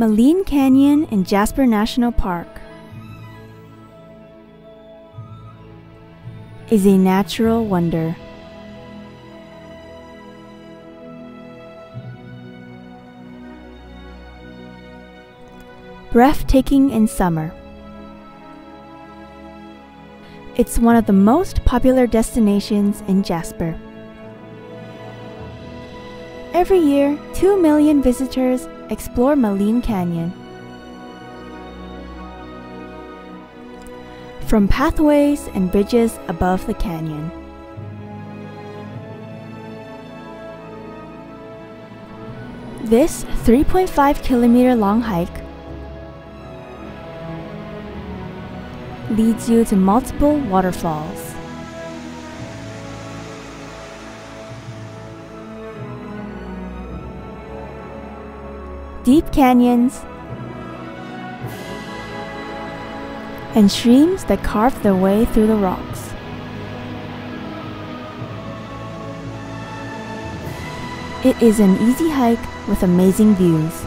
Maligne Canyon in Jasper National Park is a natural wonder. Breathtaking in summer. It's one of the most popular destinations in Jasper. Every year, 2 million visitors explore Maligne Canyon. From pathways and bridges above the canyon. This 3.5 kilometer long hike leads you to multiple waterfalls. Deep canyons and streams that carve their way through the rocks. It is an easy hike with amazing views.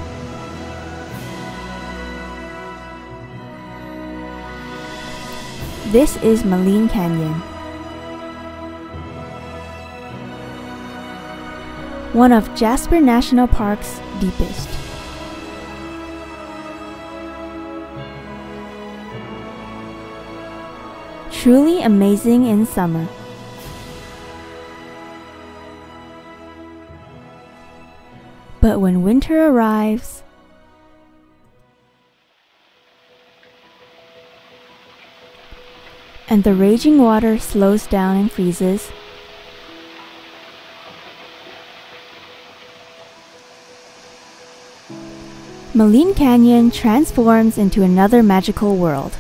This is Maligne Canyon. One of Jasper National Park's deepest. Truly amazing in summer. But when winter arrives, and the raging water slows down and freezes, Maligne Canyon transforms into another magical world.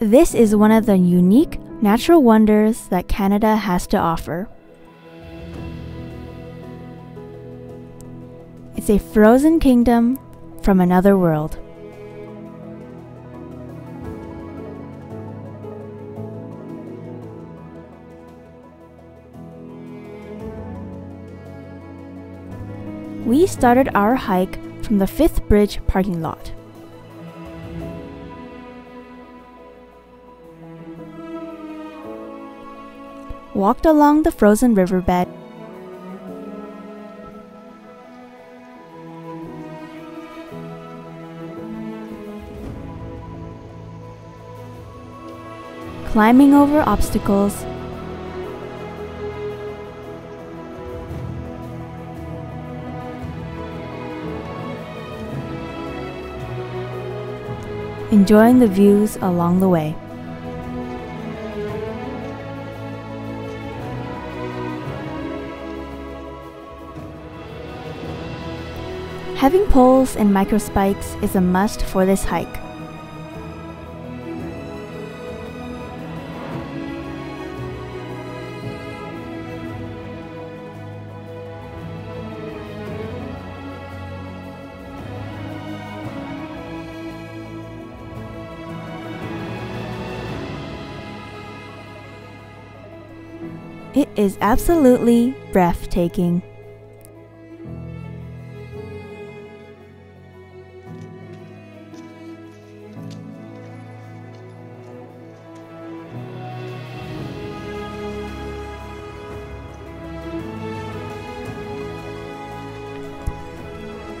This is one of the unique natural wonders that Canada has to offer. It's a frozen kingdom from another world. Started our hike from the Fifth Bridge parking lot. Walked along the frozen riverbed climbing over obstacles, enjoying the views along the way. Having poles and microspikes is a must for this hike. It is absolutely breathtaking.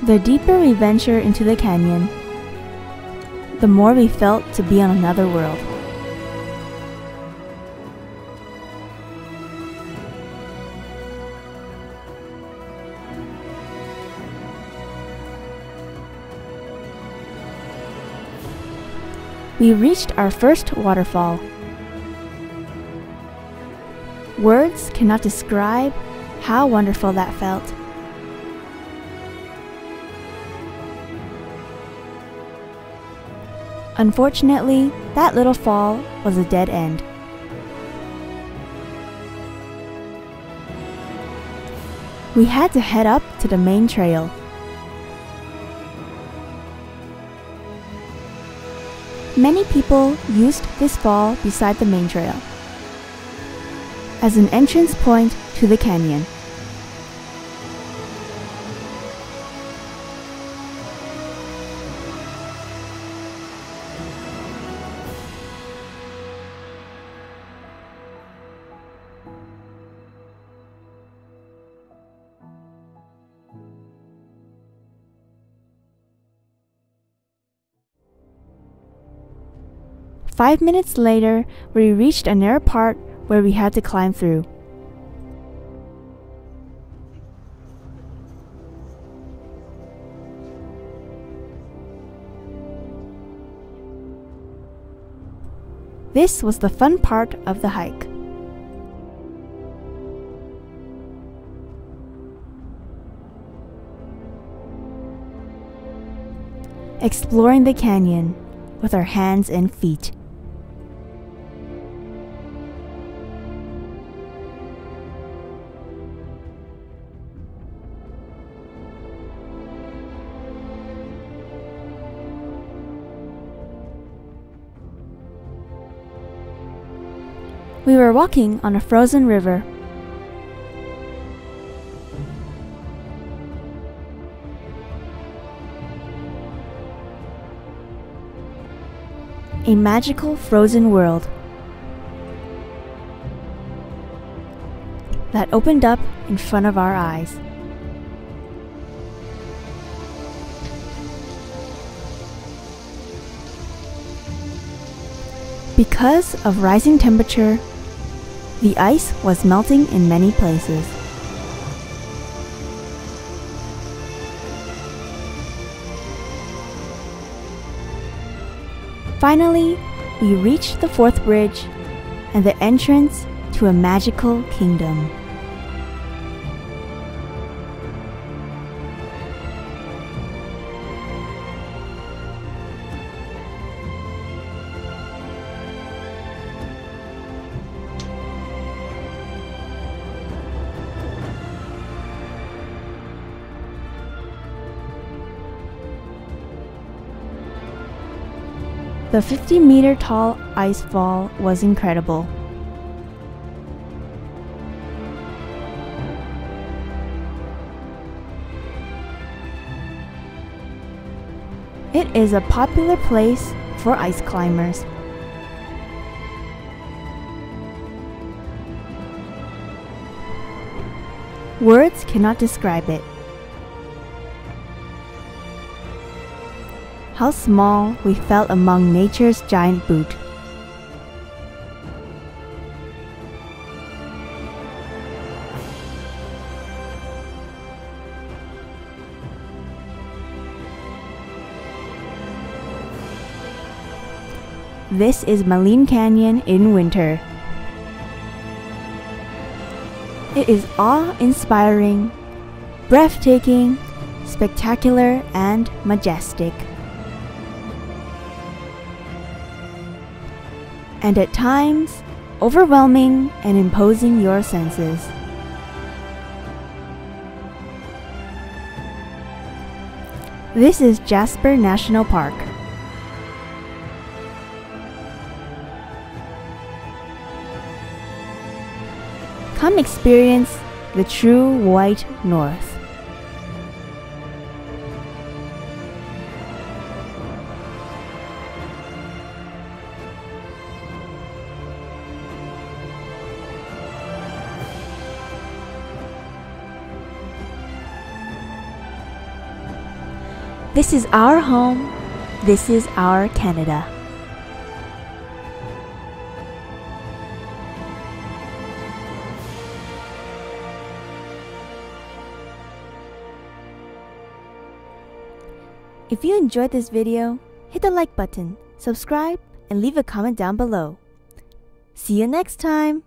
The deeper we venture into the canyon, the more we felt to be on another world. we reached our first waterfall. Words cannot describe how wonderful that felt. Unfortunately, that little fall was a dead end. We had to head up to the main trail. Many people used this fall beside the main trail as an entrance point to the canyon. Five minutes later, we reached a narrow part where we had to climb through. This was the fun part of the hike. Exploring the canyon with our hands and feet. We were walking on a frozen river. A magical frozen world that opened up in front of our eyes. Because of rising temperature, the ice was melting in many places. Finally, we reached the fourth bridge and the entrance to a magical kingdom. The 50 meter tall ice fall was incredible. It is a popular place for ice climbers. Words cannot describe it. How small we felt among nature's giant boot. This is Maligne Canyon in winter. It is awe-inspiring, breathtaking, spectacular, and majestic. And at times overwhelming and imposing your senses. This is Jasper National Park. Come experience the true white north. This is our home. This is our Canada. If you enjoyed this video, hit the like button, subscribe, and leave a comment down below. See you next time!